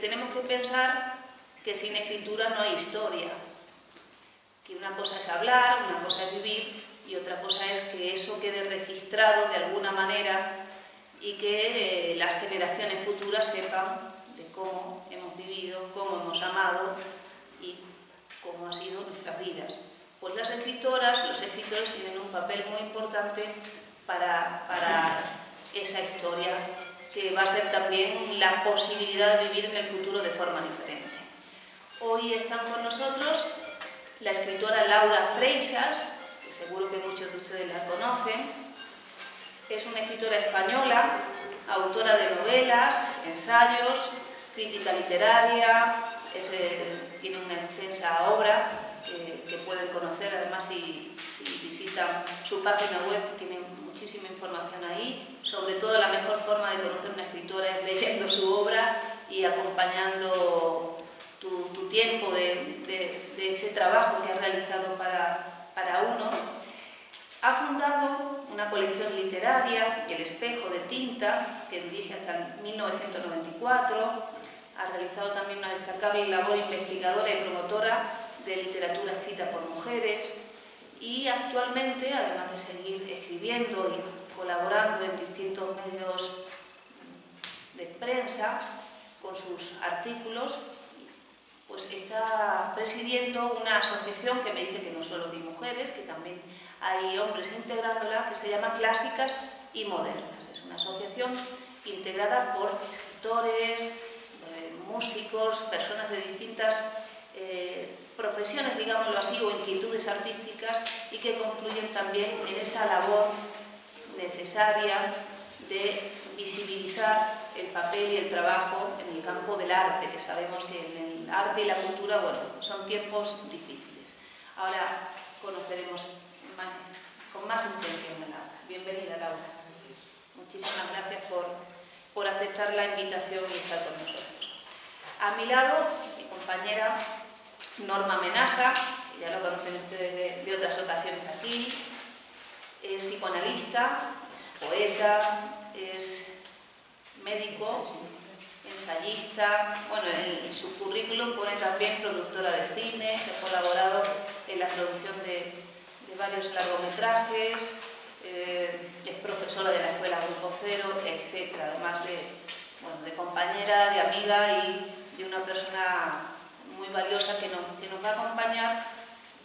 tenemos que pensar que sin escritura no hay historia, que una cosa es hablar, una cosa es vivir y otra cosa es que eso quede registrado de alguna manera y que eh, las generaciones futuras sepan de cómo hemos vivido, cómo hemos amado y cómo han sido nuestras vidas. Pues las escritoras, los escritores tienen un papel muy importante para, para esa historia, que va a ser también la posibilidad de vivir en el futuro de forma diferente. Hoy están con nosotros la escritora Laura Freixas, que seguro que muchos de ustedes la conocen. Es una escritora española, autora de novelas, ensayos, crítica literaria, eh, tiene una extensa obra que, pueden conocer, además si, si, visitan su página web tienen muchísima información ahí, sobre todo la mejor forma de conocer una escritora es leyendo su obra y acompañando tu, tiempo de, ese trabajo que has realizado para, para uno. Ha fundado una colección literaria, El espejo de tinta, que dirige hasta 1994. Ha realizado también una destacable labor investigadora y promotora de literatura escrita por mujeres. Y actualmente, además de seguir escribiendo y colaborando en distintos medios de prensa con sus artículos, pues está presidiendo una asociación que me dice que no solo de mujeres, que también hay hombres integrándola, que se llama Clásicas y Modernas. Es una asociación integrada por escritores, eh, músicos, personas de distintas eh, profesiones, digámoslo así, o inquietudes artísticas y que confluyen también en esa labor necesaria de visibilizar el papel y el trabajo en el campo del arte, que sabemos que en el arte y la cultura, bueno, son tiempos difíciles. Ahora conoceremos con más intención a Laura. Bienvenida, Laura. Muchísimas gracias por, por aceptar la invitación y estar con nosotros. A mi lado, mi compañera Norma Menasa, que ya lo conocen ustedes de otras ocasiones aquí, es psicoanalista, es poeta, es médico, ensayista, bueno, en su currículum pone también productora de cine, que ha colaborado en la producción de, varios largometrajes, eh, es profesora de la Escuela Grupo Cero, etc. Además de, de compañera, de amiga y de una persona muy valiosa que nos, va a acompañar,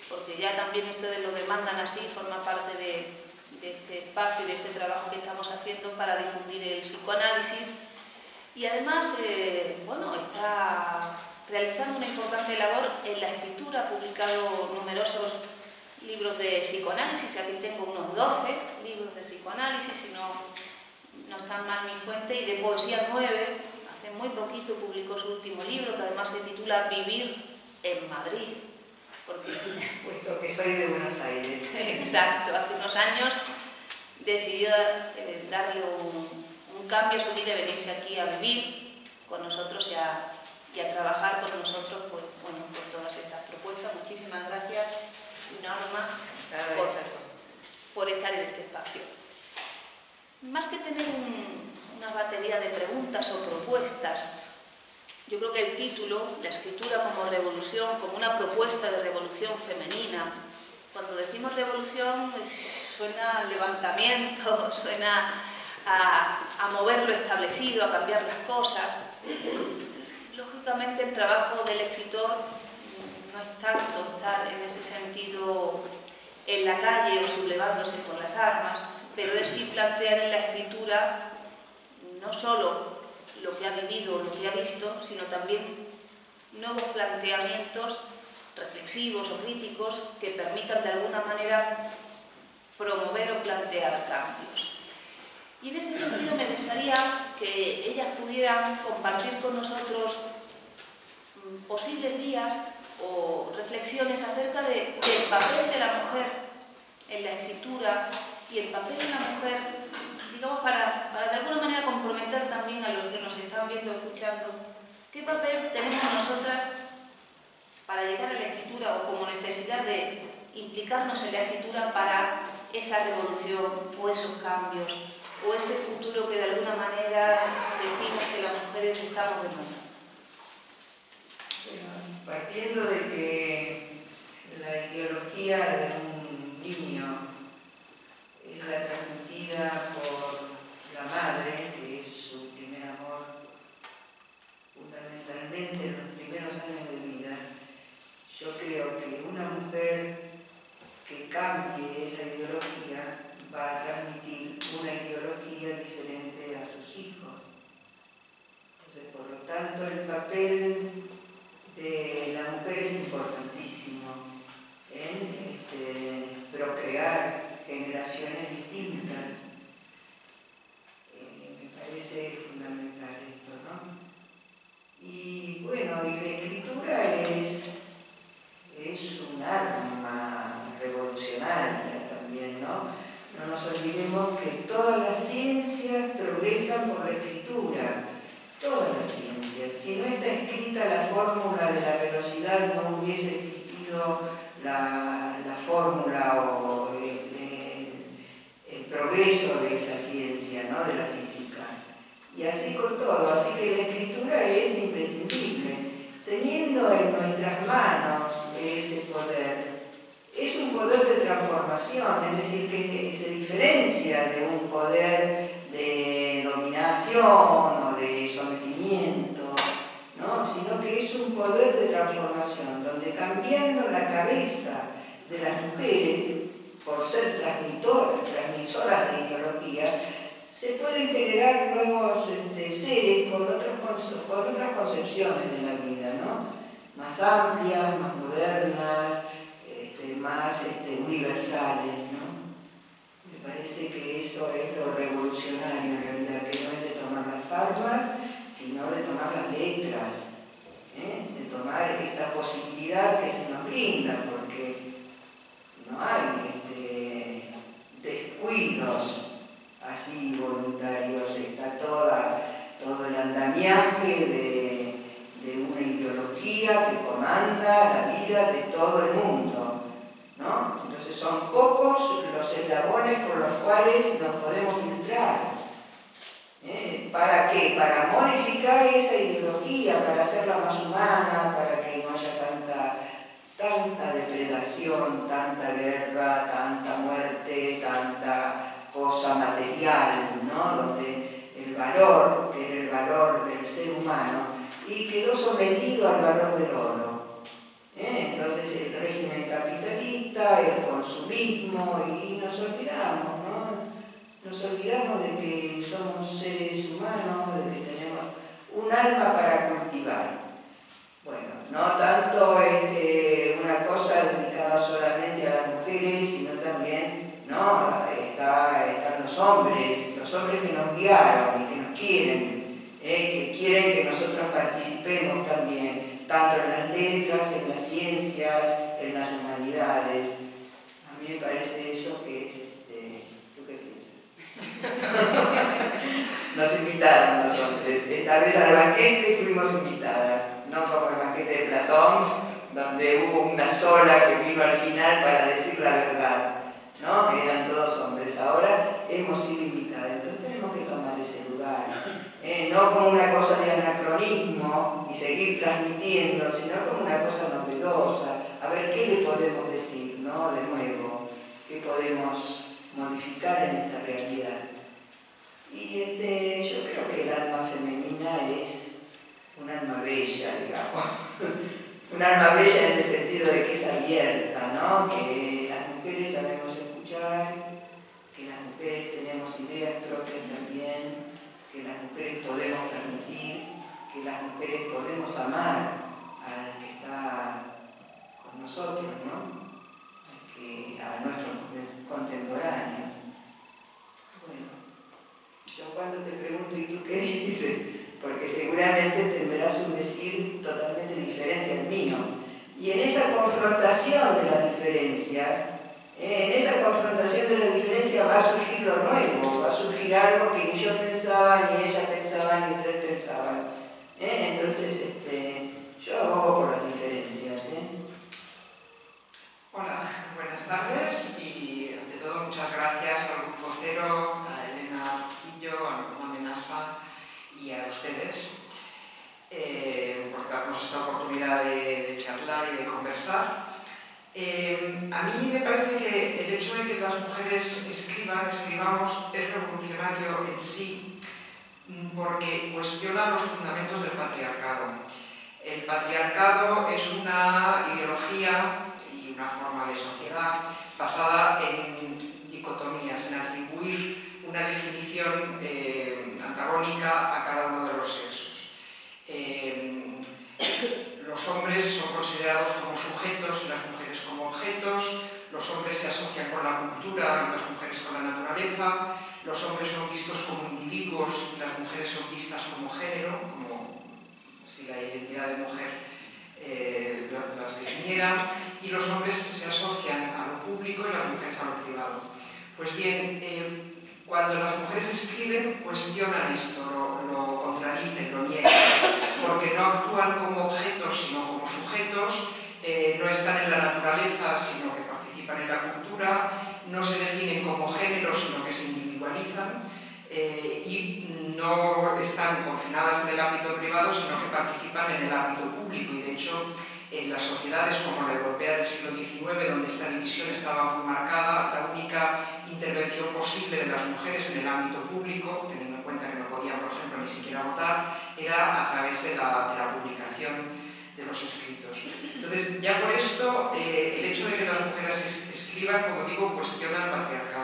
porque ya también ustedes lo demandan así, forma parte de, este espacio y de este trabajo que estamos haciendo para difundir el psicoanálisis. Y además, eh, bueno, está realizando una importante labor en la escritura, ha publicado numerosos libros de psicoanálisis, aquí tengo unos 12 libros de psicoanálisis, si no, no están mal mi fuente, y de poesía 9, hace muy poquito publicó su último libro, que además se titula Vivir en Madrid, porque, puesto que soy de Buenos Aires. Exacto, hace unos años decidió eh, darle un, cambio a su vida y venirse aquí a vivir con nosotros y a, trabajar con nosotros pues, bueno, por todas estas propuestas. Muchísimas gracias, Norma, por, por, estar en este espacio. Más que tener una batería de preguntas o propuestas, yo creo que el título, la escritura como revolución, como una propuesta de revolución femenina, cuando decimos revolución suena a levantamiento, suena a, mover lo establecido, a cambiar las cosas. Lógicamente el trabajo del escritor no es tanto estar en ese sentido en la calle o sublevándose por las armas, pero es sí plantear en la escritura no solo lo que ha vivido, lo que ha visto, sino también nuevos planteamientos reflexivos o críticos que permitan de alguna manera promover o plantear cambios. Y en ese sentido me gustaría que ellas pudieran compartir con nosotros mm, posibles vías o reflexiones acerca del papel de la mujer en la escritura y el papel de la mujer, digamos, para, para de alguna manera comprometer también a los que nos están viendo, escuchando, qué papel tenemos nosotras para llegar a la escritura o como necesidad de implicarnos en la escritura para esa revolución o esos cambios o ese futuro mujeres estamos demandando. Partiendo de que la ideología de un niño es la transmitida por la madre, que es su primer amor, fundamentalmente en los primeros años de vida, yo creo que una mujer que cambie esa ideología va a transmitir una ideología diferente a sus hijos. Entonces, por lo tanto, el papel de la mujer es importantísimo en este, procrear generaciones distintas. Eh, me parece fundamental esto, ¿no? Y bueno, y la escritura es, es un arma revolucionaria también, ¿no? No nos olvidemos que todas las ciencias progresan por la escritura, todas las ciencias. Si no está escrita la fórmula de la no hubiese existido la, fórmula o el, el, progreso de esa ciencia, ¿no? de la física. Y así con todo, así que la escritura es imprescindible. Teniendo en nuestras manos ese poder, es un poder de transformación, es decir, que se diferencia de un poder de dominación ¿no? sino que es un poder de transformación, donde cambiando la cabeza de las mujeres, por ser transmitoras, transmisoras de ideología, se pueden generar nuevos este, seres con, con otras concepciones de la vida, ¿no? más amplias, más modernas, más este, universales, ¿no? Me parece que eso es lo revolucionario en realidad, que no es de tomar las armas, sino de tomar las letras, ¿eh? de tomar esta posibilidad que se nos brinda, porque no hay este, descuidos así voluntarios, está toda, todo el andamiaje de, de una ideología que comanda la vida de todo el mundo. Entonces son pocos los eslabones por los cuales nos podemos filtrar. ¿Eh? ¿Para qué? Para modificar esa ideología, para hacerla más humana, para que no haya tanta, tanta depredación, tanta guerra, tanta muerte, tanta cosa material, ¿no? Donde el valor, que era el valor del ser humano, y quedó sometido al valor del oro. ¿Eh? Entonces el régimen capitalista, el consumismo, y nos olvidamos. Nos olvidamos de que somos seres humanos, de que tenemos un alma para cultivar. Bueno, no tanto este, una cosa dedicada solamente a las mujeres, sino también, ¿no? Está, están los hombres, los hombres que nos guiaron y que nos quieren, ¿eh? que quieren que nosotros participemos también tanto en las letras, en las ciencias, en las humanidades. A mí me parece eso que es, este, ¿tú qué piensas? Nos invitaron los hombres, esta vez al banquete fuimos invitadas, no como el banquete de Platón, donde hubo una sola que vino al final para decir la verdad, ¿no? Eran todos hombres, ahora hemos sido invitadas, entonces tenemos que tomar ese lugar eh, no como una cosa de anacronismo y seguir transmitiendo, sino como una cosa novedosa, a ver qué le podemos decir, ¿no? De nuevo, qué podemos modificar en esta realidad. Y este, yo creo que el alma femenina es un alma bella, digamos. un alma bella en el sentido de que es abierta, ¿no? Que las mujeres sabemos escuchar, que las mujeres tenemos ideas propias también que las mujeres podemos transmitir, que las mujeres podemos amar al que está con nosotros, ¿no? a nuestros contemporáneos. Bueno, yo cuando te pregunto, ¿y tú qué dices? Porque seguramente tendrás un decir totalmente diferente al mío. Y en esa confrontación de las diferencias, en esa confrontación de la diferencia va a surgir lo nuevo, va a surgir algo que ni yo pensaba, ni ella pensaba, ni ustedes pensaban. ¿Eh? Entonces, este, yo abogo por las diferencias. ¿eh? Hola, buenas tardes y ante todo muchas gracias al grupo Cero, a Elena Trujillo, a Norma Menasa y a ustedes. eh, por darnos esta oportunidad de, de charlar y de conversar. Eh, a mí me parece que el hecho de que las mujeres escriban, escribamos, es revolucionario en sí, porque cuestiona los fundamentos del patriarcado. El patriarcado es una ideología y una forma de sociedad basada en dicotomías, en atribuir una definición eh, antagónica a cada uno de los sexos. Eh, los hombres son considerados como sujetos y las mujeres como objetos, los hombres se asocian con la cultura y las mujeres con la naturaleza, los hombres son vistos como individuos y las mujeres son vistas como género, como si la identidad de mujer eh, las definiera, y los hombres se asocian a lo público y las mujeres a lo privado. Pues bien, eh, cuando las mujeres escriben, cuestionan esto, lo, contradicen, lo niegan, porque no actúan como objetos, sino como sujetos, eh, no están en la naturaleza, sino que participan en la cultura, no se definen como género, sino que se individualizan, eh, y no están confinadas en el ámbito privado, sino que participan en el ámbito público. Y de hecho, en las sociedades como la europea del siglo XIX, donde esta división estaba muy marcada, la única intervención posible de las mujeres en el ámbito público, teniendo en cuenta que no podían, por ejemplo, ni siquiera votar, era a través de la, de la publicación de los escritos. Entonces, ya por esto, eh, el hecho de que las mujeres escriban, como digo, cuestiona el patriarcado.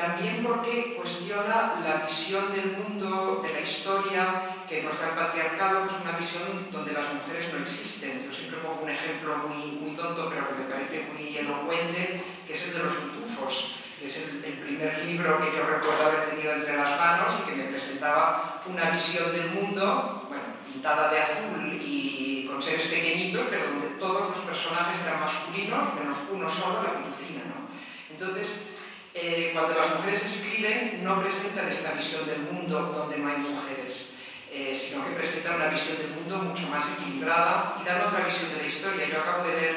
También porque cuestiona la visión del mundo, de la historia que nos da el patriarcado, que es una visión donde las mujeres no existen. Yo siempre pongo un ejemplo muy, muy tonto, pero que me parece muy elocuente, que es el de los pitufos que es el, el, primer libro que yo recuerdo haber tenido entre las manos y que me presentaba una visión del mundo, bueno, pintada de azul y con seres pequeñitos, pero donde todos los personajes eran masculinos, menos uno solo, la pitucina. ¿no? Entonces, eh, cuando las mujeres escriben, no presentan esta visión del mundo donde no hay mujeres, eh, sino que presentan una visión del mundo mucho más equilibrada y dan otra visión de la historia. Yo acabo de leer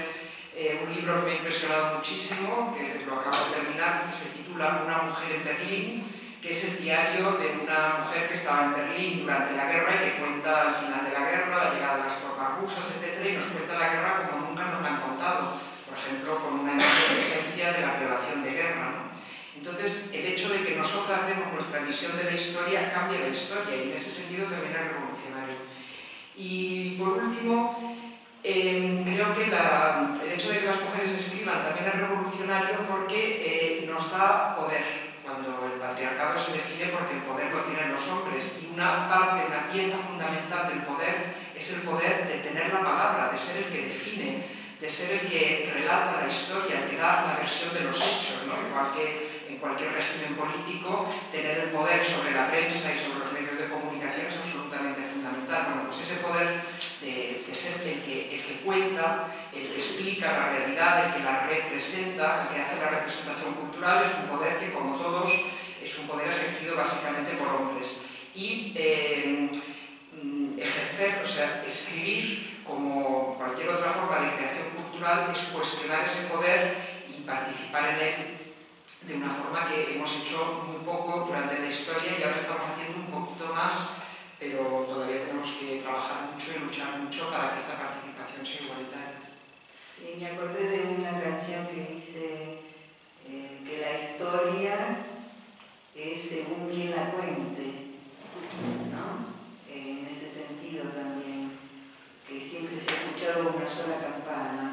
eh, un libro que me ha impresionado muchísimo, que lo acabo de terminar, que se titula Una mujer en Berlín, que es el diario de una mujer que estaba en Berlín durante la guerra y que cuenta el final de la guerra, la llegada de las tropas rusas, etc. Y nos cuenta la guerra como nunca nos la han contado, por ejemplo, con una enorme presencia de la violación de guerra. ¿no? Entonces, el hecho demos nuestra visión de la historia cambia la historia y en ese sentido también es revolucionario. Y por último, eh, creo que la, el hecho de que las mujeres escriban también es revolucionario porque eh, nos da poder cuando el patriarcado se define porque el poder lo tienen los hombres y una parte, una pieza fundamental del poder es el poder de tener la palabra, de ser el que define, de ser el que relata la historia, el que da la versión de los hechos, ¿no? igual que cualquier régimen político, tener el poder sobre la prensa y sobre los medios de comunicación es absolutamente fundamental. Bueno, pues ese poder de, ser el que, el que cuenta, el que explica la realidad, el que la representa, el que hace la representación cultural, es un poder que, como todos, es un poder ejercido básicamente por hombres. Y eh, ejercer, o sea, escribir como cualquier otra forma de creación cultural es cuestionar ese poder y participar en él de una forma que hemos hecho muy poco durante la historia y ahora estamos haciendo un poquito más, pero todavía tenemos que trabajar mucho y luchar mucho para que esta participación sea igualitaria. Sí, me acordé de una canción que dice eh, que la historia es según quien la cuente, ¿no? En ese sentido también, que siempre se ha escuchado una sola campana,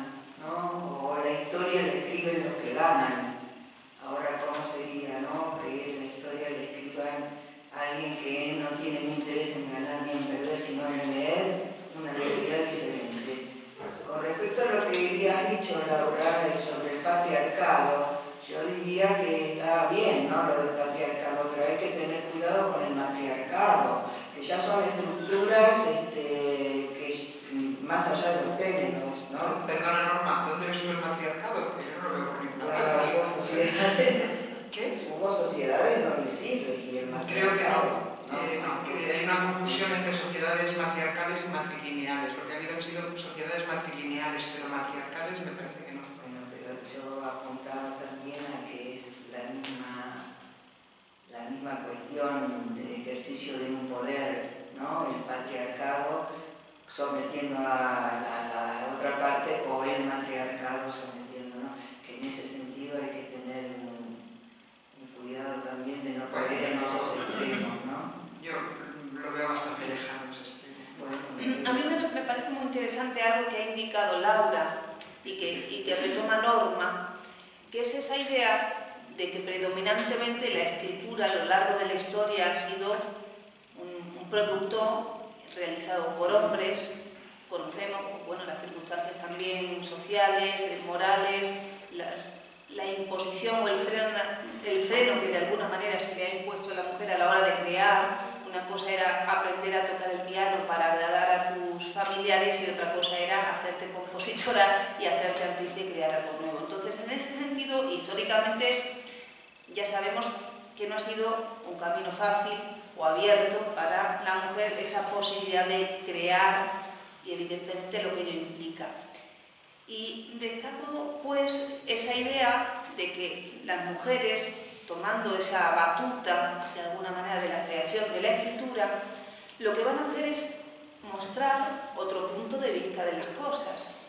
has dicho, Laura, sobre el patriarcado, yo diría que está bien, ¿no? Lo del patriarcado, pero hay que tener cuidado con el matriarcado, que ya son estructuras este, que más allá de los géneros, ¿no? Perdona, Norma, ¿dónde ves tú el matriarcado? Porque yo no lo veo por ninguna Claro, parte. hubo sociedades, ¿Qué? hubo sociedades donde sí regía el Creo que matriarcado. no. Eh, no, que hay una confusión entre sociedades matriarcales y matrilineales. Lo que ha habido han sido sociedades matrilineales, pero matriarcales me parece que no. Bueno, pero yo apuntaba también a que es la misma, la misma cuestión de ejercicio de un poder, ¿no? El patriarcado sometiendo a la, otra parte o el matriarcado sometiendo, ¿no? Que en ese sentido hay que tener un, cuidado también de no caer en esos extremos, ¿no? Yo lo veo bastante lejano ese extremo. a mí me, parece muy interesante algo que ha indicado Laura y que, y que retoma Norma, que es esa idea de que predominantemente la escritura a lo largo de la historia ha sido un, un producto realizado por hombres, conocemos bueno, las circunstancias también sociales, morales, la imposición o el freno, el freno que de alguna manera se le ha impuesto a la mujer a la hora de crear. Una cosa era aprender a tocar el piano para agradar a tus familiares y otra cosa era hacerte compositora y hacerte artista y crear algo nuevo. Entonces, en ese sentido, históricamente, ya sabemos que no ha sido un camino fácil, abierto para la mujer esa posibilidad de crear y evidentemente lo que ello implica. Y destaco pues esa idea de que las mujeres, tomando esa batuta de alguna manera de la creación de la escritura, lo que van a hacer es mostrar otro punto de vista de las cosas.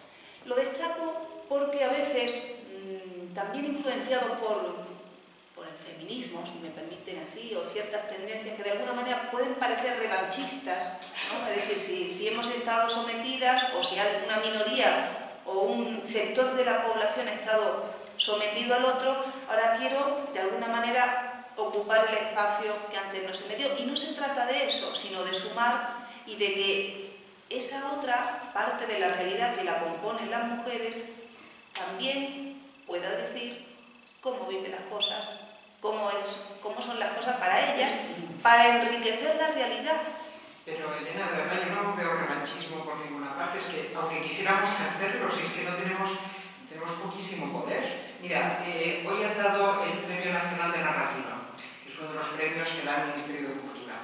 Lo destaco porque a veces, mm, también influenciado por feminismo, si me permiten así, o ciertas tendencias que de alguna manera pueden parecer revanchistas, es decir, si, hemos estado sometidas o si una minoría o un sector de la población ha estado sometido al otro, ahora quiero de alguna manera ocupar el espacio que antes no se me dio. Y no se trata de eso, sino de sumar y de que esa otra parte de la realidad que la componen las mujeres también pueda decir cómo viven las cosas, cómo, es, cómo son las cosas para ellas, para enriquecer la realidad. Pero Elena, de verdad yo no veo revanchismo por ninguna parte, es que aunque quisiéramos hacerlo, si es que no tenemos, tenemos poquísimo poder. Mira, eh, hoy ha dado el Premio Nacional de Narrativa, que es uno de los premios que da el Ministerio de Cultura.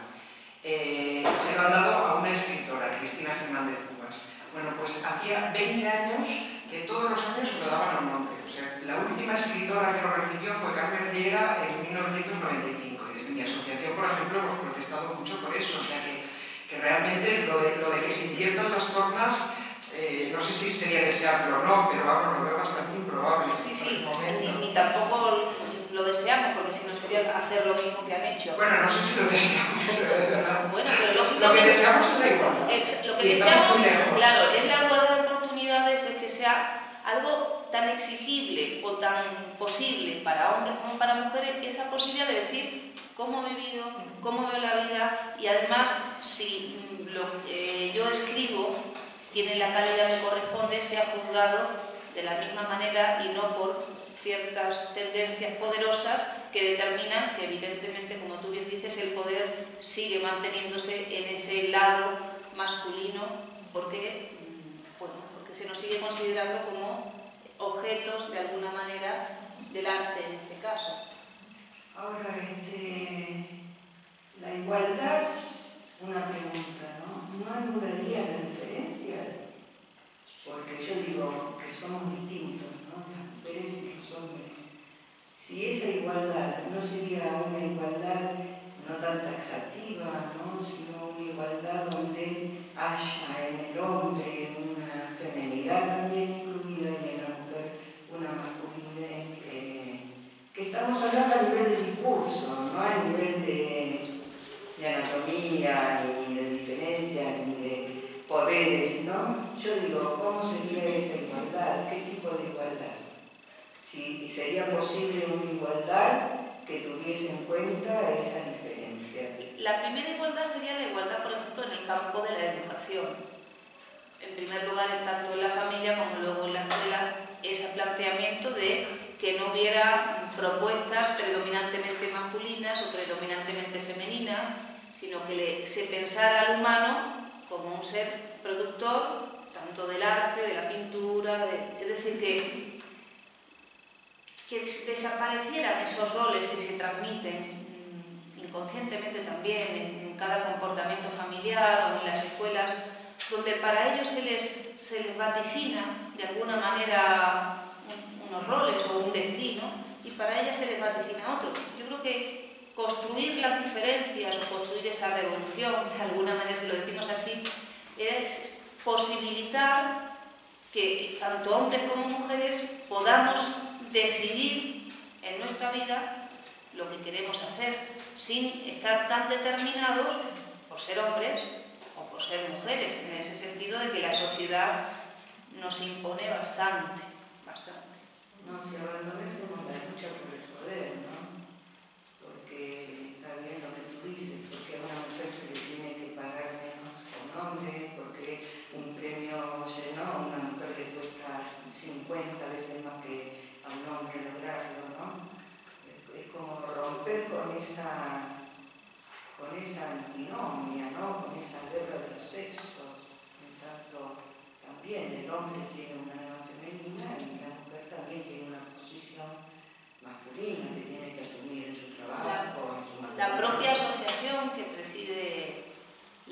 Eh, se lo han dado a una escritora, Cristina Fernández Cubas. Bueno, pues hacía 20 años que todos los años se lo daban a un hombre. O sea, la última escritora que lo recibió fue Carmen Riera en 1995 y desde mi asociación, por ejemplo, hemos protestado mucho por eso. O sea, que, que realmente lo de, lo de, que se inviertan las tornas, eh, no sé si sería deseable o no, pero vamos, lo veo bastante improbable. Sí, sí, ni, tampoco lo deseamos, porque si no sería hacer lo mismo que han hecho. Bueno, no sé si lo deseamos, pero de verdad. Bueno, pero lo que deseamos es la igualdad. Lo que deseamos, claro, es la igualdad de oportunidades, es que sea algo tan exigible o tan posible para hombres como para mujeres, esa posibilidad de decir cómo he vivido, cómo veo la vida y además si lo que yo escribo tiene la calidad que corresponde, sea juzgado de la misma manera y no por ciertas tendencias poderosas que determinan que evidentemente, como tú bien dices, el poder sigue manteniéndose en ese lado masculino porque se nos sigue considerando como objetos, de alguna manera, del arte en este caso. Ahora, este, la igualdad, una pregunta, ¿no? ¿No anularía diferencias? Porque yo digo que somos distintos, ¿no? Las mujeres y los hombres. Si esa igualdad no sería una igualdad no tan taxativa, ¿no? sino una igualdad donde haya en el hombre una femenidad también incluida y en la mujer una masculinidad eh, que estamos hablando a nivel de discurso, no a nivel de, de anatomía, ni de diferencias, ni de poderes. Yo digo, ¿cómo sería esa igualdad? ¿Qué tipo de igualdad? Si sería posible una igualdad que tuviese en cuenta esa diferencia. La primera igualdad sería la igualdad, por ejemplo, en el campo de la educación en primer lugar, tanto en la familia como luego en la escuela, ese planteamiento de que no hubiera propuestas predominantemente masculinas o predominantemente femeninas, sino que se pensara al humano como un ser productor, tanto del arte, de la pintura, es decir, que, que desaparecieran esos roles que se transmiten inconscientemente también en cada comportamiento familiar o en las escuelas, donde para ellos se les, se les vaticina de alguna manera unos roles o un destino y para ellas se les vaticina otro. Yo creo que construir las diferencias o construir esa revolución, de alguna manera, si lo decimos así, es posibilitar que tanto hombres como mujeres podamos decidir en nuestra vida lo que queremos hacer sin estar tan determinados por ser hombres o por ser mujeres, en ese sentido de que la sociedad nos impone bastante, bastante. No, si por el poder, ¿no? Porque está bien lo que tú dices, porque a una mujer se le tiene que pagar menos que a un hombre, porque un premio llenó, una mujer le cuesta 50 veces más que a un hombre lograrlo, ¿no? Es como romper con esa, con esa antinomia, ¿no? Con esa guerra de los sexos. En tanto, también el hombre tiene una alma femenina y la mujer también tiene una posición masculina que tiene que asumir en su trabajo, en su La propia asociación que preside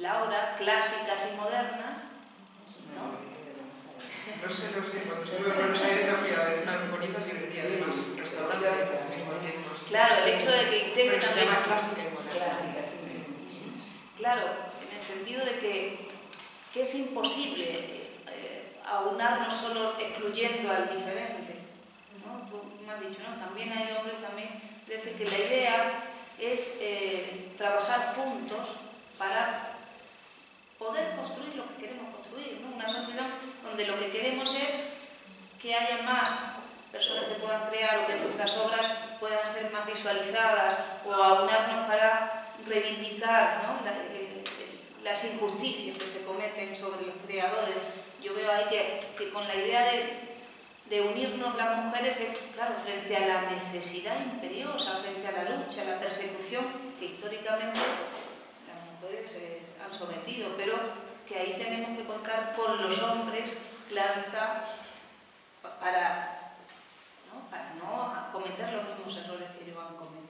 Laura, Clásicas y Modernas, No sé, no sé, cuando estuve en Buenos Aires me fui a ver una bonita librería, además, restaurante al mismo tiempo. claro, el hecho de que integre Pero se también... llama clásica y moderna. Clásica, sí, sí, sí. Claro, en el de que, que es imposible eh, aunar no solo excluyendo al diferente. ¿no? Tú me has dicho, ¿no? También hay hombres, también. Es que la idea es eh, trabajar juntos para poder construir lo que queremos construir. ¿no? Una sociedad donde lo que queremos es que haya más personas que puedan crear o que nuestras obras puedan ser más visualizadas o aunarnos para reivindicar ¿no? La- eh, eh, las injusticias que se cometen sobre los creadores. Yo veo ahí que, con la idea de, unirnos las mujeres es, claro, frente a la necesidad imperiosa, frente a la lucha, a la persecución que históricamente las mujeres eh, han sometido, pero que ahí tenemos que contar con los hombres, claro está, pa- para, ¿no? para no cometer los mismos errores que ellos han cometido.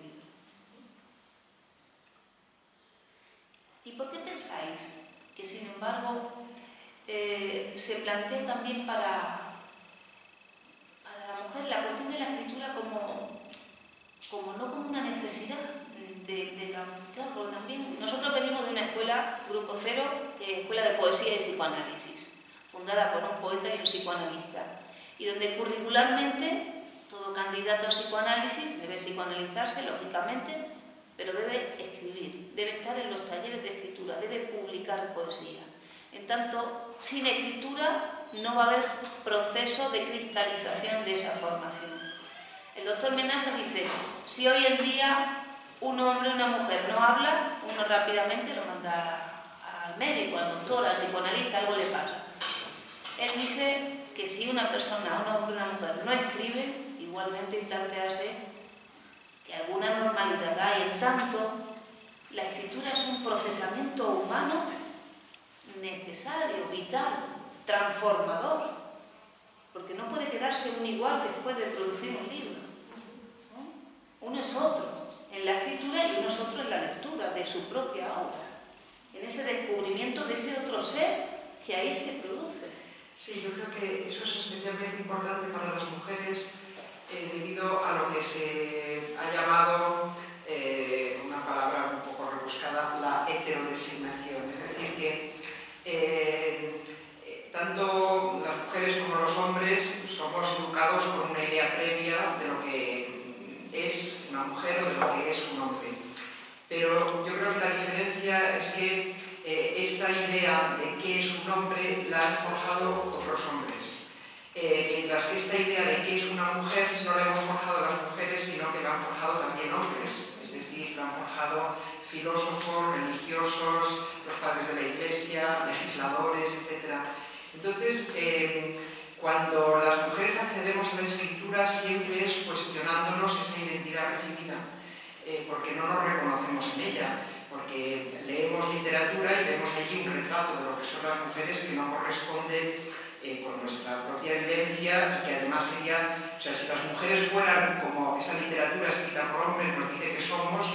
¿Y por qué pensáis que, sin embargo, eh, se plantea también para, la mujer la cuestión de la escritura como, como no como una necesidad de, de claro, porque también nosotros venimos de una escuela, Grupo Cero, es escuela de poesía y psicoanálisis, fundada por un poeta y un psicoanalista, y donde curricularmente todo candidato a psicoanálisis debe psicoanalizarse, lógicamente, pero debe escribir, debe estar en los talleres de escritura, debe publicar poesía. En tanto, sin escritura no va a haber proceso de cristalización de esa formación. El doctor Menasa dice, si hoy en día un hombre o una mujer no habla, uno rápidamente lo manda al médico, al doctor, al psicoanalista, algo le pasa. Él dice que si una persona, un hombre o una mujer, no escribe, igualmente plantearse que alguna normalidad hay. En tanto, la escritura es un procesamiento humano necesario, vital, transformador, porque no puede quedarse un igual después de producir un libro. ¿no? Uno es otro en la escritura y uno es otro en la lectura de su propia obra, en ese descubrimiento de ese otro ser que ahí se produce. Sí, yo creo que eso es especialmente importante para las mujeres eh, debido a lo que se ha llamado, eh, una palabra un poco rebuscada, la heterodesignación. Es decir, que eh, tanto las mujeres como los hombres somos educados con una idea previa de lo que es una mujer o de lo que es un hombre. Pero yo creo que la diferencia es que esta idea de qué es un hombre la han forjado otros hombres. Eh, mientras que esta idea de qué es una mujer no la hemos forjado las mujeres, sino que la han forjado también hombres. Es decir, la han forjado filósofos, religiosos, los padres de la iglesia, legisladores, etc. Entonces, eh, cuando las mujeres accedemos a la escritura siempre es cuestionándonos esa identidad recibida, eh, porque no nos reconocemos en ella, porque leemos literatura y vemos allí un retrato de lo que son las mujeres que no corresponde eh, con nuestra propia vivencia y que además sería, o sea, si las mujeres fueran como esa literatura escrita por hombres nos dice que somos,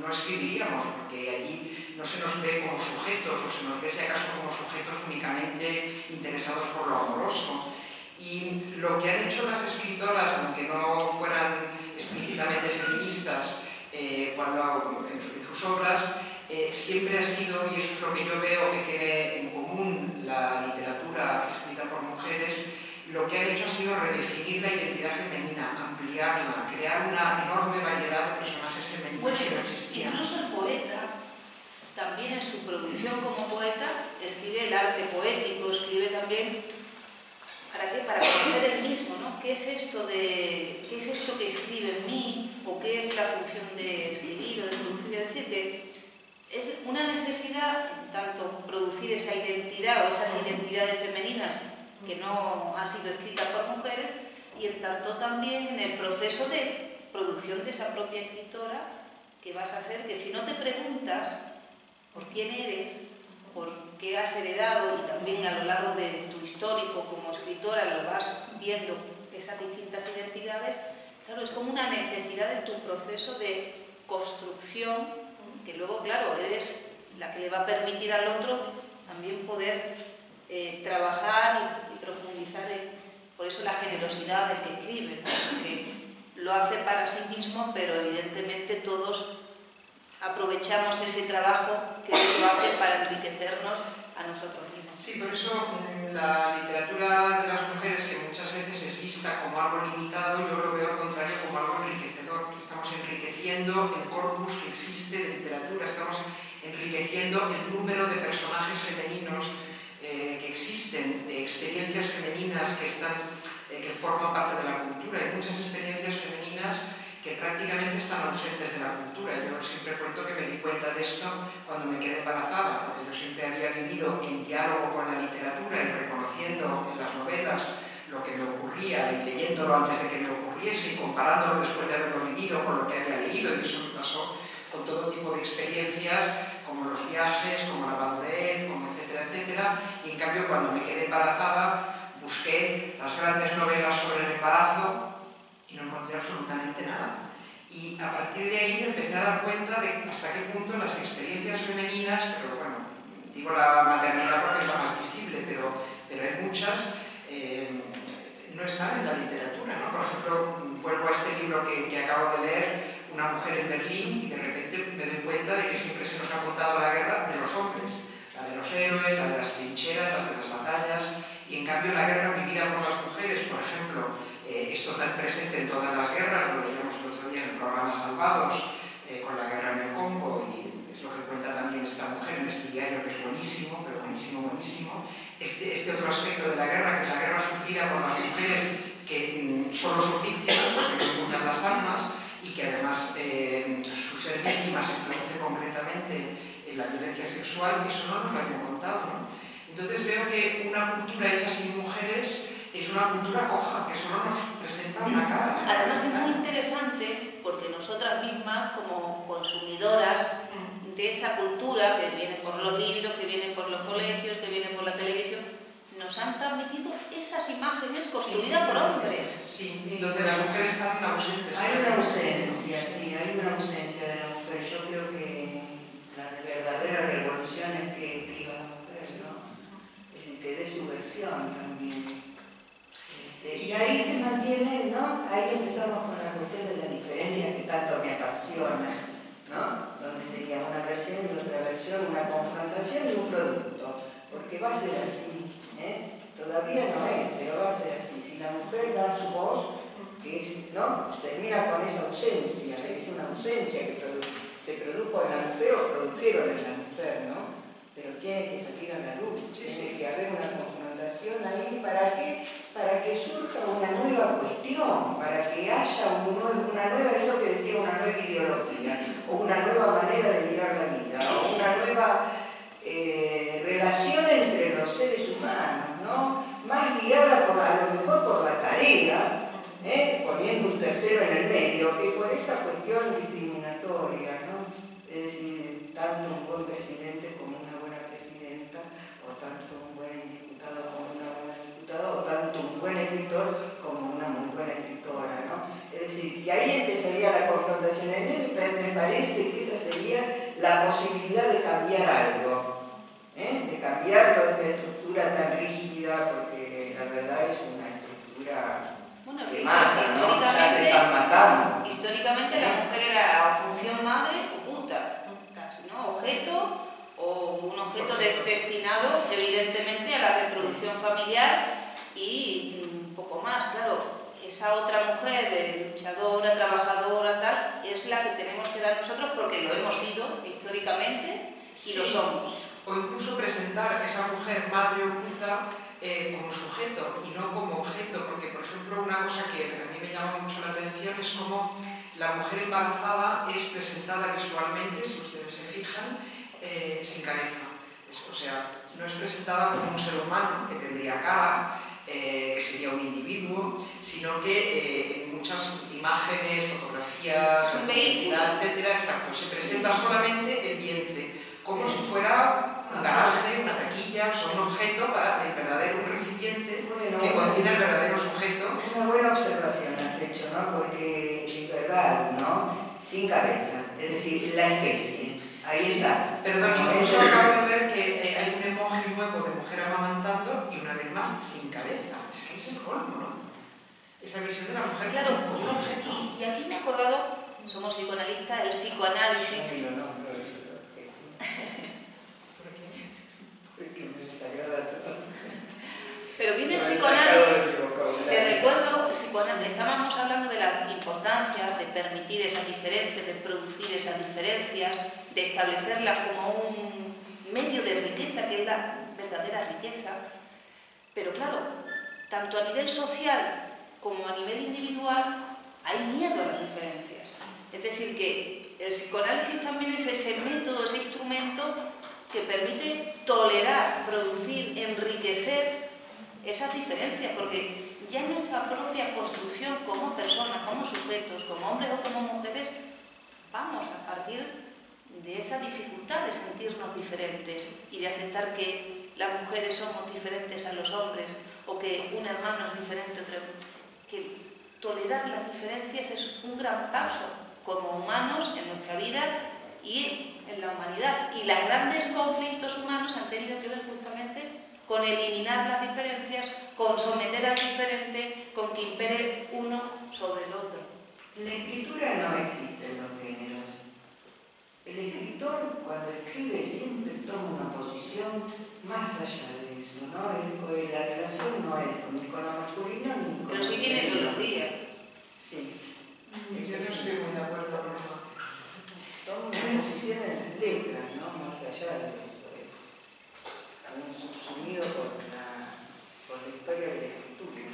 no escribiríamos, porque allí no se nos ve como sujetos o se nos ve si acaso como sujetos únicamente interesados por lo amoroso. Y lo que han hecho las escritoras, aunque no fueran explícitamente feministas, eh, cuando, en, su- en sus obras, eh, siempre ha sido, y eso es lo que yo veo que tiene en común la literatura escrita por mujeres, lo que han hecho ha sido redefinir la identidad femenina, ampliarla, crear una enorme variedad de personajes femeninos bueno, que no existían. Incluso el poeta, también en su producción como poeta, escribe el arte poético, escribe también ¿Para qué? Para conocer el mismo, ¿no? ¿Qué es esto de qué es esto que escribe en mí o qué es la función de escribir o de producir? Es decir, que es una necesidad tanto producir esa identidad o esas identidades femeninas que no han sido escritas por mujeres y en tanto también en el proceso de producción de esa propia escritora que vas a ser que si no te preguntas por quién eres, por qué has heredado y también a lo largo de tu histórico como escritora lo vas viendo esas distintas identidades, claro, es como una necesidad en tu proceso de construcción que luego, claro, eres la que le va a permitir al otro también poder eh, trabajar y, profundizar en, por eso la generosidad del que escribe, que lo hace para sí mismo, pero evidentemente todos aprovechamos ese trabajo que lo hace para enriquecernos a nosotros mismos. Sí, por eso mm, la literatura de las mujeres, que muchas veces es vista como algo limitado, yo lo veo al contrario como algo enriquecedor. Estamos enriqueciendo el corpus que existe de literatura, estamos enriqueciendo el número de personajes femeninos eh, que existen, de experiencias femeninas que, están, eh, que forman parte de la cultura. Hay muchas experiencias femeninas que prácticamente están ausentes de la cultura. Yo siempre cuento que me di cuenta de esto cuando me quedé embarazada, porque yo siempre había vivido en diálogo con la literatura y reconociendo en las novelas lo que me ocurría y leyéndolo antes de que me ocurriese y comparándolo después de haberlo vivido con lo que había leído, y eso me pasó con todo tipo de experiencias, como los viajes, como la madurez, como etcétera, etcétera, y en cambio cuando me quedé embarazada busqué las grandes novelas sobre el embarazo y no encontré absolutamente nada. Y a partir de ahí me empecé a dar cuenta de hasta qué punto las experiencias femeninas, pero bueno, digo la maternidad porque es la más visible, pero, pero hay muchas, no están en la literatura. ¿no? Por ejemplo, vuelvo a este libro que, que acabo de leer, Una mujer en Berlín, y de repente me doy cuenta de que siempre se nos ha contado la guerra de los hombres, la de los héroes, la de las trincheras, las de las batallas, y en cambio la guerra vivida por las mujeres, por ejemplo, eh, esto tan presente en todas las guerras, lo veíamos el otro día en el programa Salvados, eh, con la guerra en el Congo, y es lo que cuenta también esta mujer en este diario, que es buenísimo, pero buenísimo, buenísimo. Este, este otro aspecto de la guerra, que es la guerra sufrida por las mujeres que mm, solo son víctimas porque no encuentran las armas y que además eh, su ser víctima se produce concretamente en la violencia sexual, y eso no nos lo habían contado. ¿no? Entonces veo que una cultura hecha sin mujeres es una cultura coja, que solo nos presenta una cara. Además es muy interesante porque nosotras mismas, como consumidoras de esa cultura que viene por los libros, que viene por los colegios, que viene por la televisión, nos han transmitido esas imágenes construidas por hombres. Sí, donde las mujeres están ausentes. Hay una ausencia, sí, hay una ausencia de la mujer. Yo creo que la verdadera revolución es que escriba la mujer, ¿no? Es decir, que dé su versión también. Este, y ahí se mantiene, ¿no? Ahí empezamos con la cuestión de la diferencia que tanto me apasiona. Donde sería una versión y otra versión, una confrontación y un producto. Porque va a ser así, ¿eh? Todavía no es, pero va a ser así. Si la mujer da su voz, que es, ¿no? Termina con esa ausencia, es una ausencia que se produjo en la mujer o produjeron en la mujer, ¿no? Pero tiene que salir a la luz, tiene que haber una confrontación ahí, ¿para qué? Para que surja una nueva cuestión, para que haya una nueva, eso que decía, una nueva ideología, o una nueva manera de mirar la vida, o una nueva eh, relación entre los seres humanos, ¿no? Más guiada por, a lo mejor por la tarea, ¿eh? poniendo un tercero en el medio, que por esa cuestión discriminatoria, ¿no? Es decir, tanto un buen presidente la posibilidad de cambiar algo, ¿eh? de cambiar toda esta estructura tan rígida, porque la verdad es una estructura Bueno, que mata, ¿no? Ya se históricamente, están matando. históricamente la mujer era o función madre o puta, casi, ¿no? Objeto un objeto destinado evidentemente a la reproducción familiar y un poco más, claro. Esa otra mujer, luchadora, trabajadora, tal, es la que tenemos que dar nosotros porque lo hemos sido históricamente y lo somos. O incluso presentar a esa mujer madre oculta eh, como sujeto y no como objeto, porque por ejemplo una cosa que a mí me llama mucho la atención es como la mujer embarazada es presentada visualmente, si ustedes se fijan, eh, sin cabeza. o sea, no es presentada como un ser humano que tendría cara, eh, que sería un individuo, sino que eh, en muchas imágenes, fotografías, etcétera, exacto, se presenta solamente el vientre, como si fuera un garaje, una taquilla, o un objeto para el verdadero recipiente que contiene el verdadero sujeto. Una buena observación has hecho, ¿no? Porque en verdad, ¿no? Sin cabeza, es decir, la especie. Ahí está. Perdón, incluso acabo de ver que eh, hay un emoji nuevo de mujer amamantando y una vez más sin cabeza. Es que es el colmo, ¿no? Esa visión de la mujer claro, como un objeto. Y aquí me he acordado, somos psicoanalistas, el psicoanálisis. Sí, no, no, no, eso Porque me salió Pero viene el psicoanálisis. Te recuerdo, estábamos hablando de la importancia de permitir esas diferencias, de producir esas diferencias, de establecerlas como un medio de riqueza, que es la verdadera riqueza. Pero claro, tanto a nivel social como a nivel individual hay miedo a las diferencias. Es decir, que el psicoanálisis también es ese método, ese instrumento que permite tolerar, producir, enriquecer esas diferencias, porque ya en nuestra propia construcción como personas, como sujetos, como hombres o como mujeres, vamos a partir de esa dificultad de sentirnos diferentes y de aceptar que las mujeres somos diferentes a los hombres o que un hermano es diferente a otro. Que tolerar las diferencias es un gran paso como humanos en nuestra vida y en la humanidad. Y los grandes conflictos humanos han tenido que ver justamente con eliminar las diferencias, con someter al diferente, con que impere uno sobre el otro. La escritura no existe el escritor cuando escribe siempre toma una posición más allá de eso, ¿no? la relación no es ni con la masculina ni con Pero sí tiene ideología. Sí. Yo no estoy muy de acuerdo con eso. Toma una posición en letra, ¿no? Más allá de eso. También subsumido por la, por la historia de la escritura.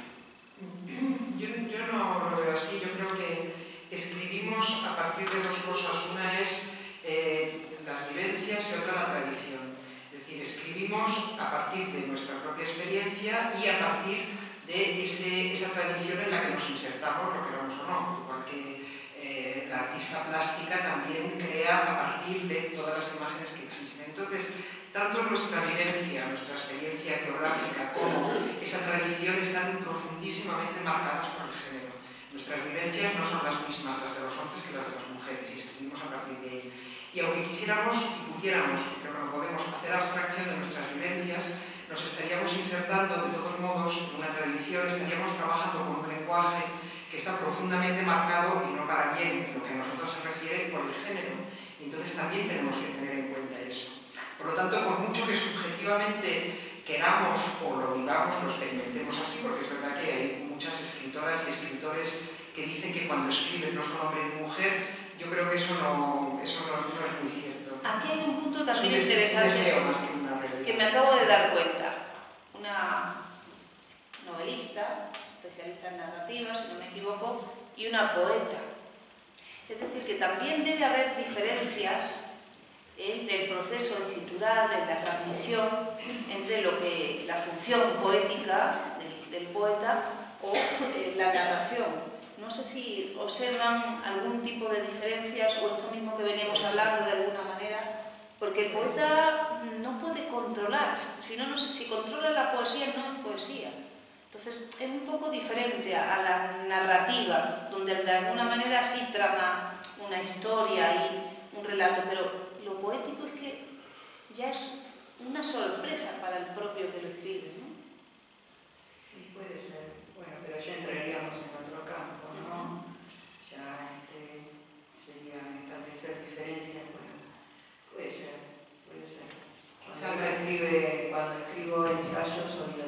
Yo, yo no lo veo así. Yo creo que escribimos a partir de dos cosas. Una es eh, las vivencias y otra la tradición. Es decir, escribimos a partir de nuestra propia experiencia y a partir de esa tradición en la que nos insertamos, lo queramos o no. Igual que eh, la artista plástica también crea a partir de todas las imágenes que existen. Entonces, tanto nuestra vivencia, nuestra experiencia geográfica, como esa tradición están profundísimamente marcadas por el género. Nuestras vivencias no son las mismas las de los hombres que las de las mujeres y escribimos a partir de ello. Y aunque quisiéramos y pudiéramos, pero no podemos, hacer abstracción de nuestras vivencias, nos estaríamos insertando de todos modos en una tradición, estaríamos trabajando con un lenguaje que está profundamente marcado y no para bien en lo que a nosotros se refiere por el género. Entonces también tenemos que tener en cuenta eso. Por lo tanto, por mucho que subjetivamente queramos o lo vivamos, lo experimentemos así, porque es verdad que hay muchas escritoras y escritores que dicen que cuando escriben no son hombre ni mujer, yo creo que eso no, eso no, es muy cierto. Aquí hay un punto también interesante que, me acabo de dar cuenta. Una novelista, especialista en narrativa, si no me equivoco, y una poeta. Es decir, que también debe haber diferencias en el proceso escritural, en la transmisión, entre lo que la función poética del, del poeta o eh, la narración no sé si observan algún tipo de diferencias o esto mismo que veníamos hablando de alguna manera, porque el poeta no puede controlar, si, no, no si controla la poesía no es poesía. Entonces es un poco diferente a, la narrativa, donde de alguna manera sí trama una historia y un relato, pero lo poético es que ya es una sorpresa para el propio que lo escribe, ¿no? Sí, puede ser. Bueno, pero ya entraríamos en otro campo, ¿no? Ya este, sería establecer diferencias, bueno, puede ser, puede ser. Quizá lo escribe, cuando escribo ensayos sobre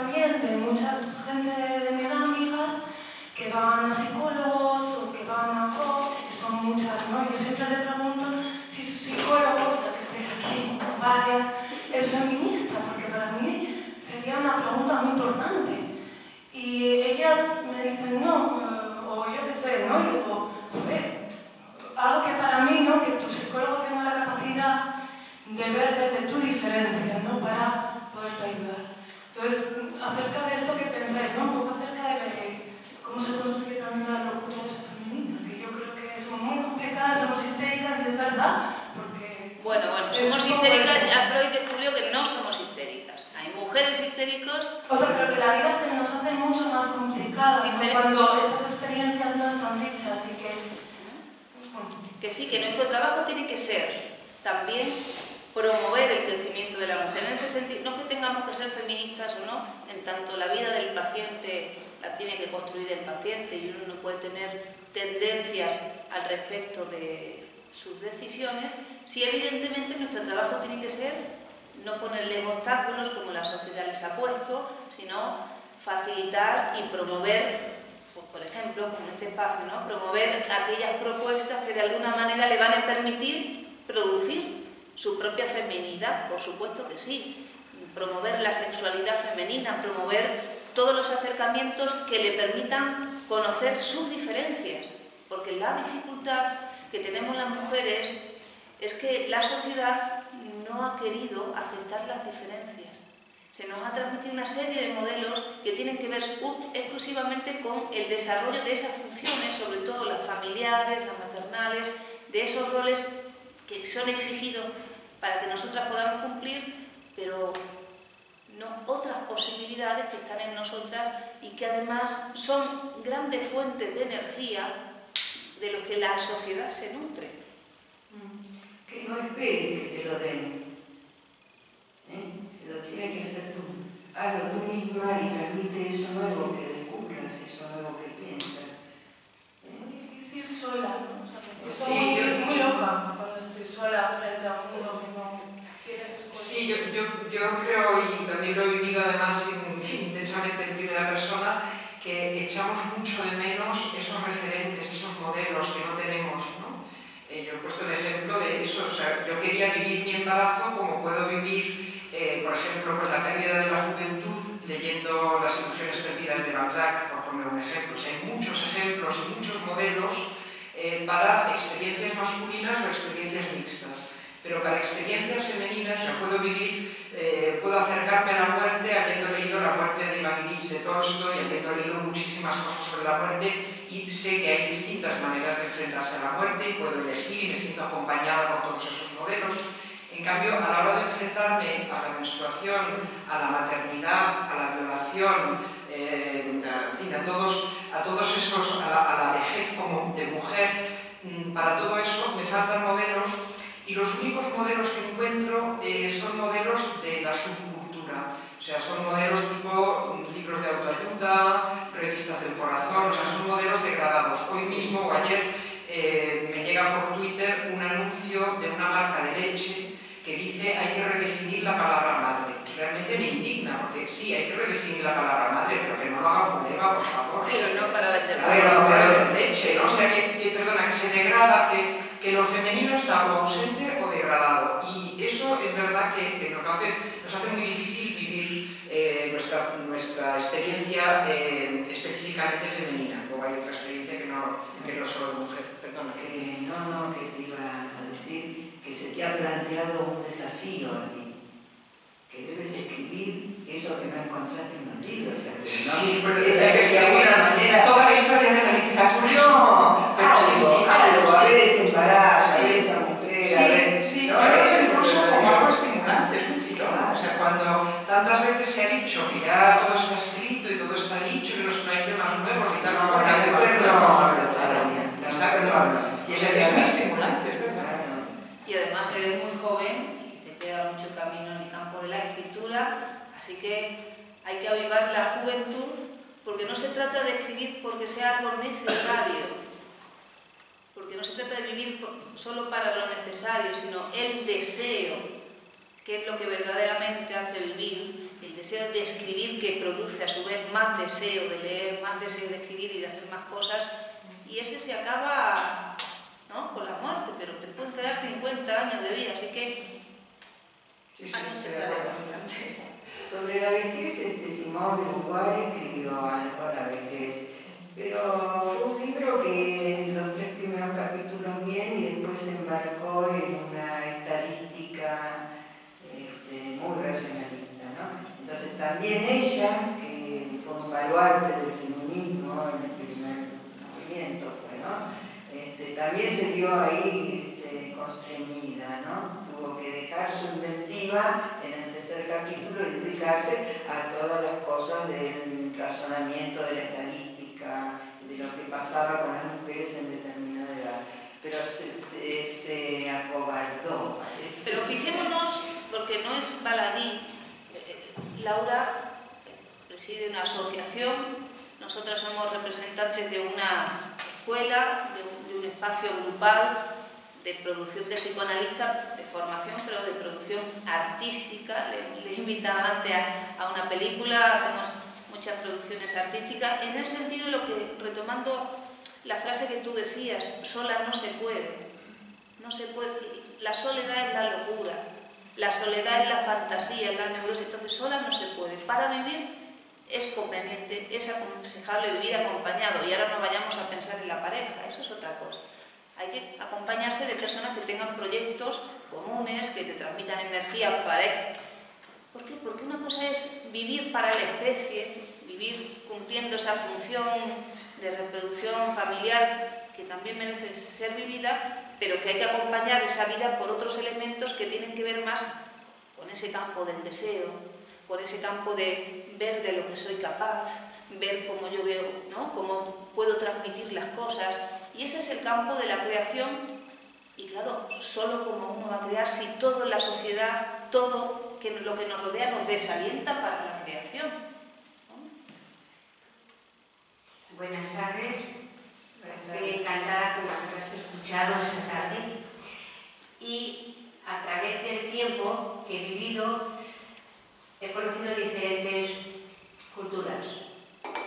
también de mucha gente de mis amigas que van a psicólogos o que van a coach, que son muchas, ¿no? Yo siempre le pregunto si su psicólogo, que estáis aquí, varias, es feminista, porque para mí sería una pregunta muy importante. Y ellas me dicen, no, eh, o yo qué sé, ¿no? Y digo, joder, algo que para mí, ¿no? Que tu psicólogo tenga la capacidad de ver desde tu diferencia, ¿no? Para poderte ayudar. Entonces, acerca de esto que pensáis, ¿no? Un poco acerca de cómo se construye también la locura femenina, que yo creo que son muy complicadas, somos histéricas y es verdad, porque... Bueno, bueno, somos Es un poco histéricas, eso. ya Freud descubrió que no somos histéricas. Hay mujeres histéricos O sea, creo que la vida se nos hace mucho más complicada ¿no? Diferente. cuando estas experiencias no están dichas y que... bueno, sí, que nuestro trabajo tiene que ser también promover el crecimiento de la mujer. En ese sentido, no es que tengamos que ser feministas o no, en tanto la vida del paciente la tiene que construir el paciente y uno no puede tener tendencias al respecto de sus decisiones, si evidentemente nuestro trabajo tiene que ser no ponerles obstáculos como la sociedad les ha puesto, sino facilitar y promover por ejemplo, en este espacio, ¿no? promover aquellas propuestas que de alguna manera le van a permitir producir su propia feminidad, por supuesto que sí, promover la sexualidad femenina, promover todos los acercamientos que le permitan conocer sus diferencias, porque la dificultad que tenemos las mujeres es que la sociedad no ha querido aceptar las diferencias. Se nos ha transmitido una serie de modelos que tienen que ver exclusivamente con el desarrollo de esas funciones, sobre todo las familiares, las maternales, de esos roles que son exigidos para que nosotras podamos cumplir, pero no otras posibilidades que están en nosotras y que además son grandes fuentes de energía de lo que la sociedad se nutre. Que no esperes que te lo den. ¿Eh? Lo tienes que hacer tú. Hazlo tú misma y transmite eso nuevo que descubras, eso nuevo que piensas. Es muy difícil sola, ¿no? O sea, Sí, muy, yo- muy loca cuando estoy sola frente a un mundo que no tiene sus cosas. Sí, yo, yo, yo creo, y también lo he vivido además in- intensamente en primera persona, que echamos mucho de menos esos referentes, esos modelos que no tenemos, ¿no? Eh, yo he puesto el ejemplo de eso, o sea, yo quería vivir mi embarazo como puedo vivir, eh, por ejemplo, pues la pérdida de la juventud leyendo Las ilusiones perdidas de Balzac, por poner un ejemplo. O sea, hay muchos ejemplos y muchos modelos eh, para experiencias masculinas o experiencias mixtas. Pero para experiencias femeninas yo puedo vivir, eh, puedo acercarme a la muerte habiendo leído La muerte de Iván Ilich de Tolstoy, habiendo leído muchísimas cosas sobre la muerte y sé que hay distintas maneras de enfrentarse a la muerte y puedo elegir y me siento acompañada por todos esos modelos. En cambio, a la hora de enfrentarme a la menstruación, a la maternidad, a la violación, eh, a, todos, a todos esos, a la, a la vejez como de mujer, mm, para todo eso me faltan modelos y los únicos modelos que encuentro eh, son modelos de la subcultura. O sea, son modelos tipo mm, libros de autoayuda, revistas del corazón, o sea, son modelos degradados. Hoy mismo o ayer eh, me llega por Twitter un anuncio de una marca de leche que dice hay que redefinir la palabra madre. Realmente me indigna, porque sí, hay que redefinir la palabra madre, pero que no lo haga un colega, por favor. Pero no para vender bueno, para leche, ¿no? O sea, que, perdona, que se degrada, que, que lo femenino está o ausente o degradado. Y eso es verdad que, que nos, hace, nos hace muy difícil vivir eh, nuestra, nuestra experiencia eh, específicamente femenina. Luego hay otra experiencia que no, que no solo de mujer. Perdona. Eh, no, no, que te iba a decir que se te ha planteado un desafío a ti, que debes escribir eso que no encontraste en los libros. ¿no? Sí, pero que, de alguna manera... Toda la historia de la literatura. No, pero algo, sí, sí, algo, a ver ese embarazo, a ver esa mujer, Sí, a ver... sí, ¿no? Ese es incluso como algo estimulante, es un filón. O sea, cuando tantas veces se ha dicho que ya todo está escrito y todo está dicho, que no no hay temas nuevos y tal, No, no, la hay temas mujer no nuevos. habla todavía, la Exacto. mujer no habla. O sea, que es muy estimulante, es verdad. Claro. Y además eres muy joven y te queda mucho camino en el campo de la escritura, así que hay que avivar la juventud, porque no se trata de escribir porque sea algo necesario, porque no se trata de vivir solo para lo necesario, sino el deseo, que es lo que verdaderamente hace vivir, el deseo de escribir que produce a su vez más deseo de leer, más deseo de escribir y de hacer más cosas, y ese se acaba ¿no? con la muerte, pero te pueden quedar 50 años de vida, así que Sí, sí, años te de. Sobre la vejez, este Simón de Beauvoir escribió algo a la vejez, pero fue un libro que en los tres primeros capítulos bien y después se embarcó en una estadística este, muy racionalista. ¿no? Entonces también ella, que fue un baluarte del feminismo en el primer movimiento, fue, ¿no? Este, también se vio ahí este, constreñida, ¿no? tuvo que dejar su inventiva en el tercer capítulo y dedicarse a todas las cosas del razonamiento de la estadística, de lo que pasaba con las mujeres en determinada edad. Pero se, eh, se acobardó, parece. Pero fijémonos, porque no es baladí, eh, Laura preside una asociación, nosotras somos representantes de una escuela, de un, de un espacio grupal de producción de psicoanalistas, de formación, pero de producción artística. Le, le invitaba antes a, a una película, hacemos muchas producciones artísticas, en el sentido de lo que, retomando la frase que tú decías, sola no se puede. No se puede. La soledad es la locura, la soledad es la fantasía, es la neurosis. Entonces, sola no se puede. Para vivir es conveniente, es aconsejable vivir acompañado. Y ahora no vayamos a pensar en la pareja, eso es otra cosa. Hay que acompañarse de personas que tengan proyectos comunes, que te transmitan energía para... ¿Por qué? Porque una cosa es vivir para la especie, vivir cumpliendo esa función de reproducción familiar que también merece ser vivida, pero que hay que acompañar esa vida por otros elementos que tienen que ver más con ese campo del deseo, con ese campo de ver de lo que soy capaz, ver cómo yo veo, ¿no? cómo puedo transmitir las cosas. Y ese es el campo de la creación. Y claro, solo como uno va a crear si todo en la sociedad, todo que lo que nos rodea nos desalienta para la creación. Buenas tardes. Estoy encantada con lo que has escuchado esta tarde. Y a través del tiempo que he vivido, he conocido diferentes culturas.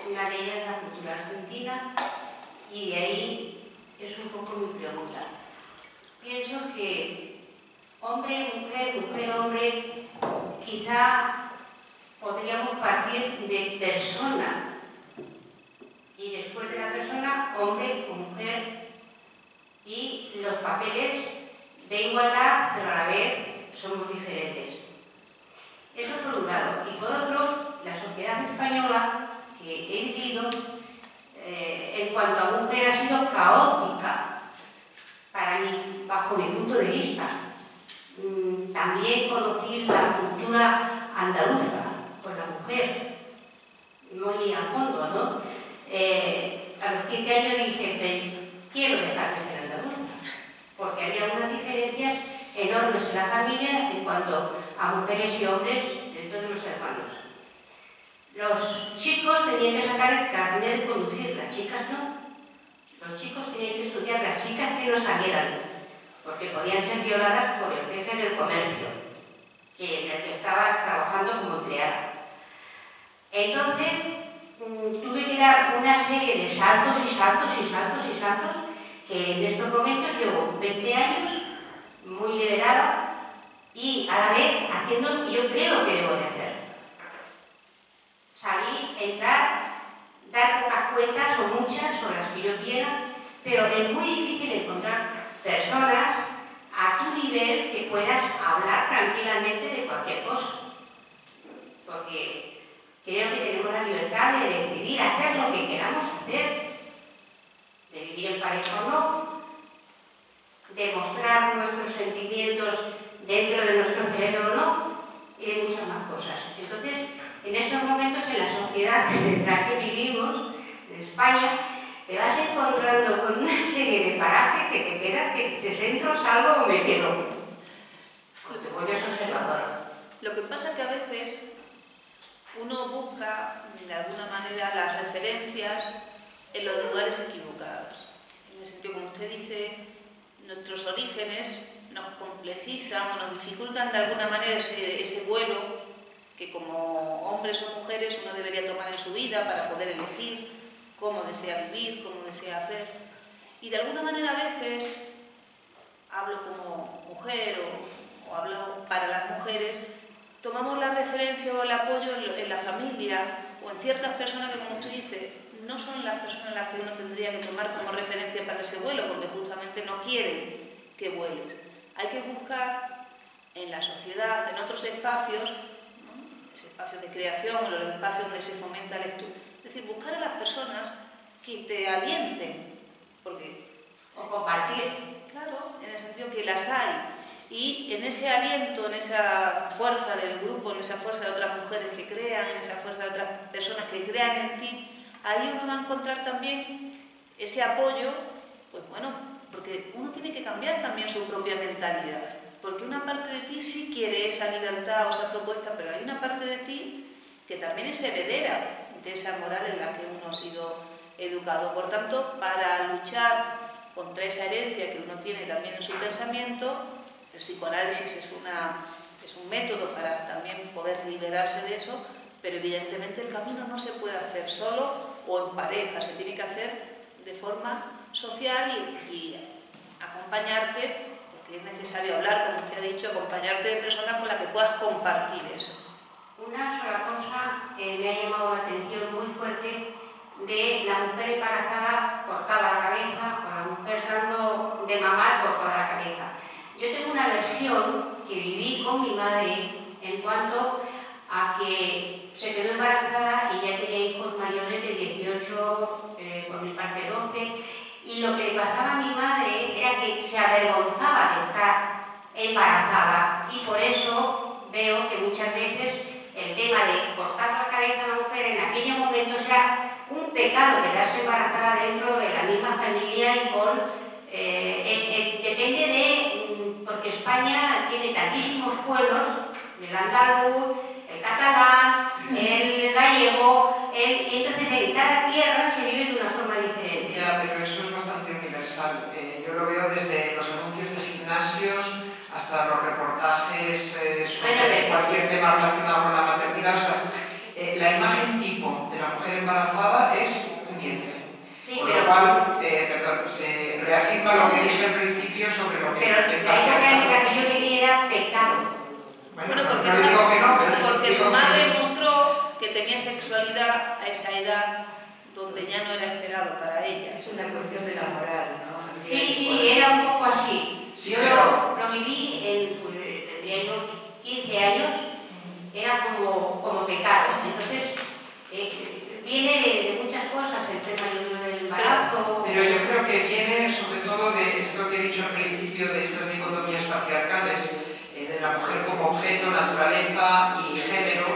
Una de ellas es la cultura argentina y de ahí es un poco mi pregunta. Pienso que hombre, mujer, mujer, hombre, quizá podríamos partir de persona y después de la persona, hombre o mujer, y los papeles de igualdad, pero a la vez somos diferentes. Eso por un lado. Y por otro, la sociedad española que he vivido, eh, en cuanto a mujer, ha sido caótica, para mí, bajo mi punto de vista. Mm, También conocí la cultura andaluza con la mujer, muy a fondo, ¿no? Eh, a los 15 años dije, "Ven, quiero dejar de ser andaluza. porque había unas diferencias enormes en la familia en cuanto a mujeres y hombres dentro de los hermanos. Los chicos tenían que sacar el carnet de conducir, las chicas no. Los chicos tenían que estudiar, las chicas que no sabieran, porque podían ser violadas por el jefe del comercio, que, en el que estabas trabajando como empleada. Entonces, mm, tuve que dar una serie de saltos y saltos y saltos y saltos, que en estos momentos llevo 20 años, muy liberada, y a la vez haciendo lo que yo creo que debo de hacer. Salir, entrar, dar pocas cuentas o muchas o las que yo quiera, pero es muy difícil encontrar personas a tu nivel que puedas hablar tranquilamente de cualquier cosa. Porque creo que tenemos la libertad de decidir hacer lo que queramos hacer, de vivir en pareja o no, de mostrar nuestros sentimientos dentro de nuestro cerebro o no, y de muchas más cosas. Entonces, en estos momentos, en la sociedad en la que vivimos, en España, te vas encontrando con una serie de parajes que te queda que te centro, salgo o me quedo. Pues te vuelves observador. Lo que pasa es que a veces uno busca, de alguna manera, las referencias en los lugares equivocados. En el sentido, como usted dice, nuestros orígenes nos complejizan o nos dificultan de alguna manera ese, ese vuelo que como hombres o mujeres uno debería tomar en su vida para poder elegir cómo desea vivir, cómo desea hacer. Y de alguna manera a veces hablo como mujer o, o hablo para las mujeres, tomamos la referencia o el apoyo en, la familia o en ciertas personas que, como usted dice, no son las personas las que uno tendría que tomar como referencia para ese vuelo, porque justamente no quieren que vueles. Hay que buscar en la sociedad, en otros espacios, ¿no? ese espacio de creación, los espacios donde se fomenta la lectura. Es decir, buscar a las personas que te alienten, porque... O compartir. Claro, en el sentido que las hay. Y en ese aliento, en esa fuerza del grupo, en esa fuerza de otras mujeres que crean, en esa fuerza de otras personas que crean en ti, ahí uno va a encontrar también ese apoyo, pues bueno, porque uno tiene que cambiar también su propia mentalidad, porque una parte de ti sí quiere esa libertad o esa propuesta, pero hay una parte de ti que también es heredera de esa moral en la que uno ha sido educado. Por tanto, para luchar contra esa herencia que uno tiene también en su pensamiento, el psicoanálisis es, una, es un método para también poder liberarse de eso, pero evidentemente el camino no se puede hacer solo o en pareja, se tiene que hacer de forma social y, acompañarte, porque es necesario hablar, como usted ha dicho, acompañarte de personas con las que puedas compartir eso. Una sola cosa que me ha llamado la atención muy fuerte de la mujer embarazada cortada la cabeza o la mujer dando de mamar cortada la cabeza. Yo tengo una versión que viví con mi madre en cuanto a que se quedó embarazada y ya tenía hijos mayores de 18, eh, por mi parte 12, y lo que le pasaba a mi madre era que se avergonzaba de estar embarazada. Y por eso veo que muchas veces el tema de cortar la cabeza a la mujer en aquellos momentos era un pecado quedarse embarazada dentro de la misma familia y con... Eh, eh, eh, depende de... mm, porque España tiene tantísimos pueblos, el andaluz, el catalán, el gallego, el, entonces en cada tierra se vive de una forma diferente. Ya, pero eso es bastante universal. Eh, yo lo veo desde los anuncios de gimnasios hasta los reportajes eh, sobre Bueno, cualquier tema relacionado con la maternidad. O sea, eh, la imagen tipo de la mujer embarazada es un vientre. Sí, Con pero, lo cual, eh, perdón, se reafirma lo que dije al principio sobre lo que pero la que la que yo viví era pecado. Bueno, no- porque, no esa- digo que no, pero porque su que- madre mostró que tenía sexualidad a esa edad donde ya no era esperado para ella. Es una cuestión de la moral, ¿no? Sí, sí, era un poco así. Sí, yo pero- lo, lo viví, en, pues, tendría yo 15 años, era como, como pecado. Entonces, eh, viene de, muchas cosas, el tema del embarazo. Pero yo creo que viene sobre todo de esto que he dicho al principio, de estas dicotomías patriarcales, eh, de la mujer como objeto, naturaleza y género,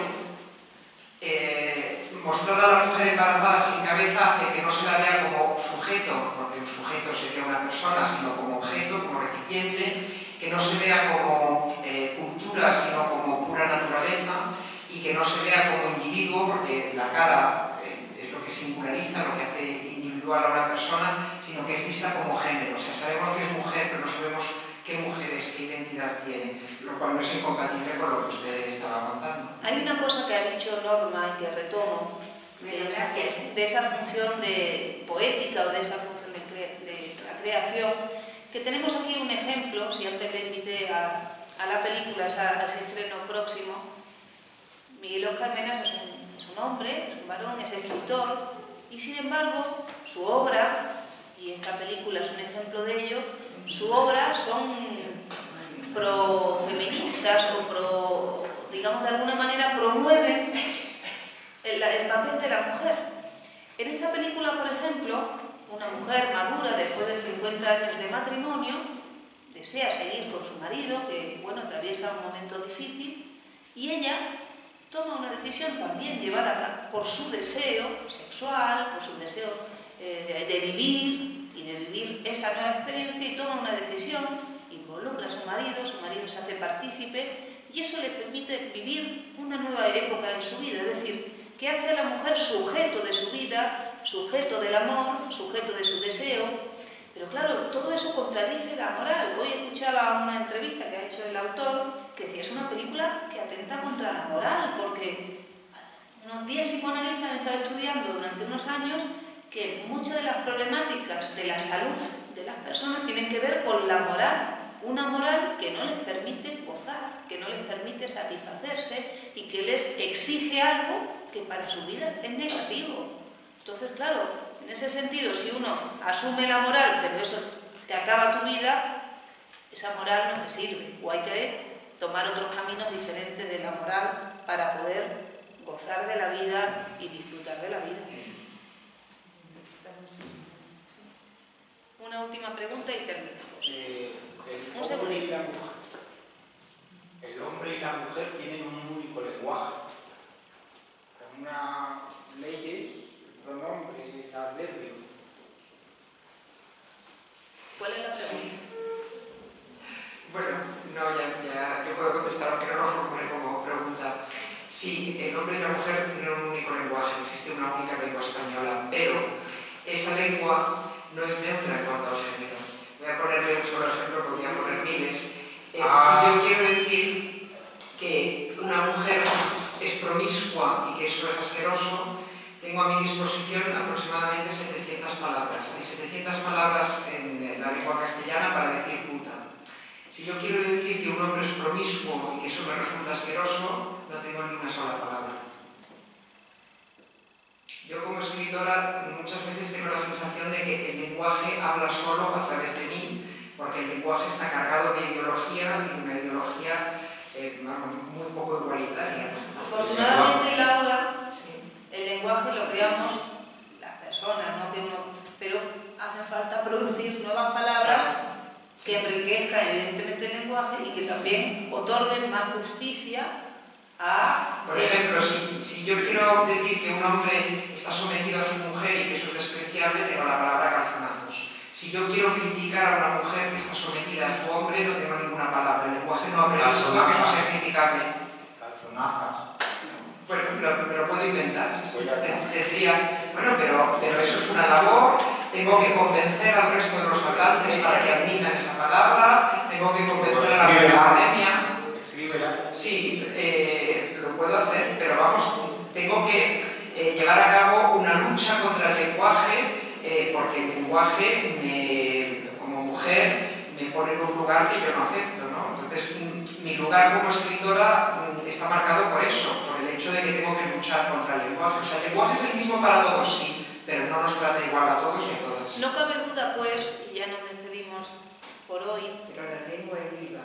eh, mostrar a la mujer embarazada sin cabeza hace que no se la vea como sujeto, porque un sujeto sería una persona, sino como objeto, como recipiente, que no se vea como eh, cultura, sino como pura naturaleza, y que no se vea como individuo, porque la cara eh, es lo que singulariza, lo que hace individual a una persona, sino que es vista como género. O sea, sabemos que es mujer, pero no sabemos qué mujer es, qué identidad tiene, lo cual no es incompatible con lo que usted estaba contando. Hay una cosa que ha dicho Norma y que retomo, de esa, de esa función de poética o de esa función de, cre de la creación, que tenemos aquí un ejemplo, si antes le invité a, a la película, a, ese estreno próximo, Miguel Oscar Menas es un, es un hombre, es un varón, es escritor, y sin embargo su obra, y esta película es un ejemplo de ello, su obra son pro-feministas o pro, digamos de alguna manera, promueven el, el papel de la mujer. En esta película, por ejemplo, una mujer madura después de 50 años de matrimonio desea seguir con su marido, que bueno, atraviesa un momento difícil, y ella toma una decisión también llevada por su deseo sexual, por su deseo eh, de, vivir y de vivir esa nueva experiencia y toma una decisión, involucra a su marido, su marido se hace partícipe y eso le permite vivir una nueva época en su vida, es decir, que hace a la mujer sujeto de su vida, sujeto del amor, sujeto de su deseo, pero claro, todo eso contradice la moral. Hoy escuchaba una entrevista que ha hecho el autor que decía, es una película que atenta contra la moral, porque unos 10 psicoanalistas han estado estudiando durante unos años que muchas de las problemáticas de la salud de las personas tienen que ver con la moral, una moral que no les permite gozar, que no les permite satisfacerse y que les exige algo que para su vida es negativo. Entonces, claro, en ese sentido, si uno asume la moral, pero eso te acaba tu vida, esa moral no te sirve. O hay que tomar otros caminos diferentes de la moral para poder gozar de la vida y disfrutar de la vida. Una última pregunta y terminamos. Eh, el, Un hombre y la mujer, el hombre y la mujer tienen un único lenguaje, con unas leyes, pronombre, adverbio. ¿Cuál es la pregunta? Sí. Bueno, no, ya, ya yo puedo contestar, aunque no lo formule como pregunta. Sí, el hombre y la mujer tienen un único lenguaje, existe una única lengua española, pero esa lengua no es neutra en cuanto al género. Voy a ponerle un solo ejemplo, podría poner miles. Eh, Ah. Si yo quiero decir que una mujer es promiscua y que eso es asqueroso, tengo a mi disposición aproximadamente 700 palabras. Hay 700 palabras en la lengua castellana para decir puta. Si yo quiero decir que un hombre es promiscuo y que eso me resulta asqueroso, no tengo ni una sola palabra. Yo como escritora muchas veces tengo la sensación de que el lenguaje habla solo a través de mí, porque el lenguaje está cargado de ideología y de una ideología eh, muy poco igualitaria. Afortunadamente en la creamos las personas, no que uno, pero hace falta producir nuevas palabras que enriquezcan evidentemente el lenguaje y que también otorguen más justicia a Por ejemplo, si, si yo quiero decir que un hombre está sometido a su mujer y que eso es despreciable, tengo la palabra calzonazos. Si yo quiero criticar a una mujer que está sometida a su hombre, no tengo ninguna palabra. El lenguaje no que eso sea criticable. Calzonazas. Bueno, lo- me lo puedo inventar. sí, sí. Pues Tendría, bueno, pero, pero eso es una labor. Tengo que convencer al resto de los hablantes para que admitan esa palabra. Tengo que convencer a la academia. Sí, eh, lo puedo hacer, pero vamos, tengo que eh, llevar a cabo una lucha contra el lenguaje, eh, porque el lenguaje, me- como mujer, me pone en un lugar que yo no acepto, ¿no? Entonces, mi lugar como escritora mm, está marcado por eso, por hecho de que tengo que luchar contra el lenguaje. O sea, el lenguaje es el mismo para todos, sí, pero no nos trata igual a todos y a todas. No cabe duda, pues, y ya nos despedimos por hoy, Pero la lengua es viva,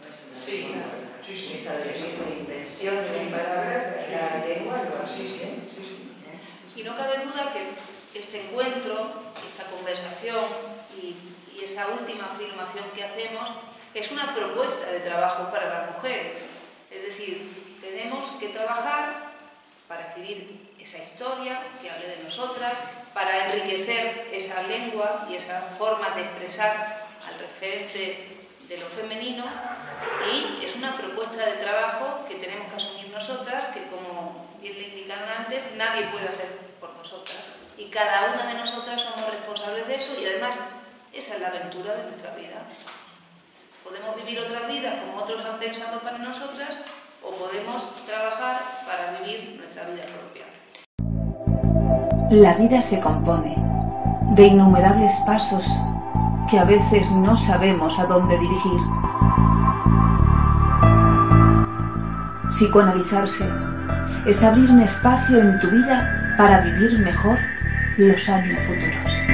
no es una Sí, lengua. sí, sí. Esa, de- esa invención de las palabras, la lengua lo hace Sí, sí, sí, sí. y no cabe duda que este encuentro, esta conversación y, y esa última afirmación que hacemos es una propuesta de trabajo para las mujeres. Es decir, tenemos que trabajar para escribir esa historia, que hable de nosotras, para enriquecer esa lengua y esa forma de expresar al referente de lo femenino y es una propuesta de trabajo que tenemos que asumir nosotras, que como bien le indicaron antes, nadie puede hacer por nosotras. Y cada una de nosotras somos responsables de eso y además esa es la aventura de nuestra vida. Podemos vivir otras vidas como otros han pensado para nosotras o podemos trabajar para vivir nuestra vida propia. La vida se compone de innumerables pasos que a veces no sabemos a dónde dirigir. Psicoanalizarse es abrir un espacio en tu vida para vivir mejor los años futuros.